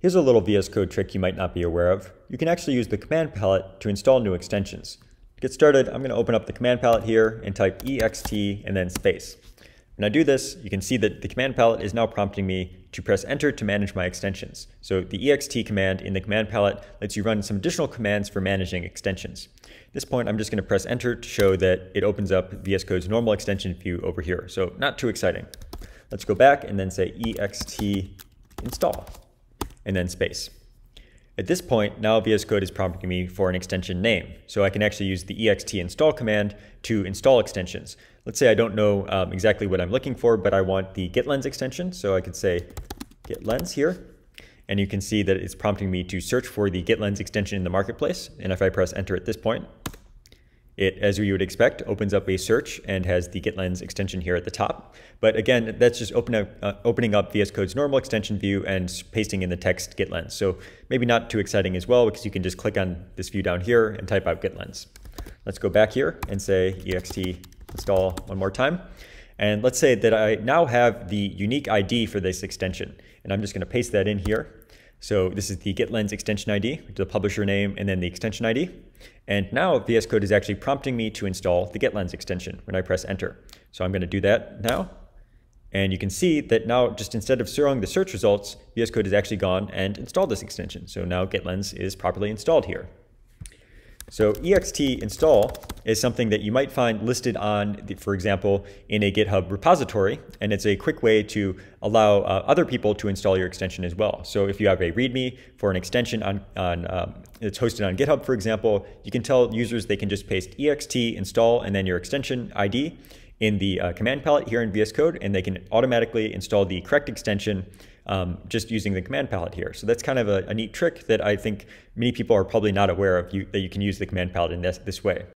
Here's a little VS Code trick you might not be aware of. You can actually use the command palette to install new extensions. To get started, I'm going to open up the command palette here and type ext and then space. When I do this, you can see that the command palette is now prompting me to press enter to manage my extensions. So the ext command in the command palette lets you run some additional commands for managing extensions. At this point, I'm just going to press enter to show that it opens up VS Code's normal extension view over here. So not too exciting. Let's go back and then say ext install and then space. At this point, now VS Code is prompting me for an extension name. So I can actually use the ext install command to install extensions. Let's say I don't know um, exactly what I'm looking for, but I want the GitLens extension. So I could say GitLens here. And you can see that it's prompting me to search for the GitLens extension in the marketplace. And if I press enter at this point, it, as you would expect, opens up a search and has the GitLens extension here at the top. But again, that's just open up, uh, opening up VS Code's normal extension view and pasting in the text GitLens. So maybe not too exciting as well because you can just click on this view down here and type out GitLens. Let's go back here and say ext install one more time. And let's say that I now have the unique ID for this extension. And I'm just going to paste that in here. So this is the GitLens extension ID, the publisher name, and then the extension ID. And now VS Code is actually prompting me to install the GitLens extension when I press enter. So I'm going to do that now. And you can see that now just instead of showing the search results, VS Code has actually gone and installed this extension. So now GitLens is properly installed here. So ext install is something that you might find listed on, the, for example, in a GitHub repository, and it's a quick way to allow uh, other people to install your extension as well. So if you have a README for an extension on, on um, it's hosted on GitHub, for example, you can tell users they can just paste ext install and then your extension ID in the uh, command palette here in VS Code, and they can automatically install the correct extension um, just using the command palette here. So that's kind of a, a, neat trick that I think many people are probably not aware of you, that you can use the command palette in this, this way.